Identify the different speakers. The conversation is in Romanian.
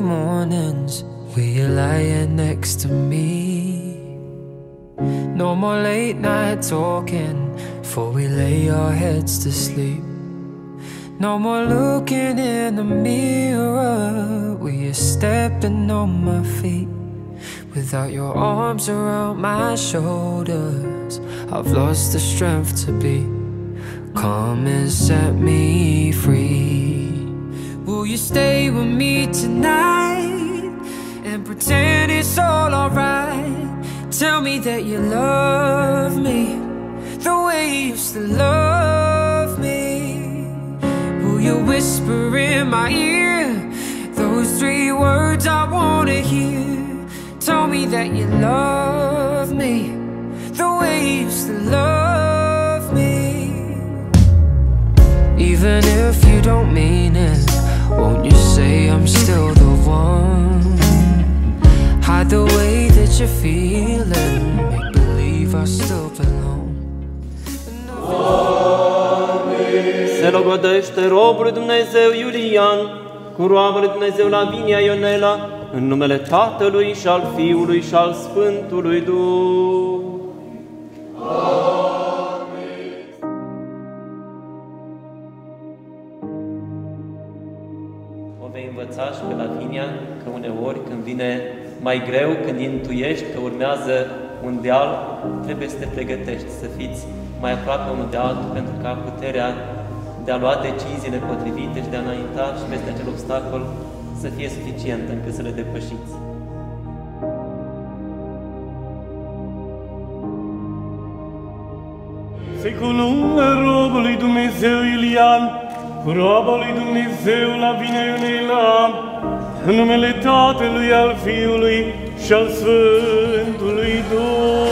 Speaker 1: mornings where you're lying next to me. No more late night talking before we lay our heads to sleep. No more looking in the mirror where you're stepping on my feet. Without your arms around my shoulders, I've lost the strength to be. Come and set me free. Will you stay with me tonight and pretend it's all alright? Tell me that you love me the way you used to love me. Will you whisper in my ear those three words I wanna hear? Tell me that you love me the way you used to love me. Even if you don't mean it, won't you say I'm still the one? Hide the way that you're feeling, make believe I still belong.
Speaker 2: Se logodește robul lui Dumnezeu Iulian, cu roabă lui Dumnezeu Lavinia Ionela, în numele Tatălui și al Fiului și al Sfântului Duh. Vei învăța și pe Lavinia că uneori când vine mai greu, când intuiești că urmează un deal, trebuie să te pregătești, să fiți mai aproape unul de altul pentru ca puterea de a lua deciziile potrivite și de a înainta și peste acel obstacol să fie suficientă încât să le depășiți.
Speaker 3: Secolul robului Dumnezeu Ilian, cu roba lui Dumnezeu la vine Ionela, în numele Tatălui, al Fiului și al Sfântului Duh.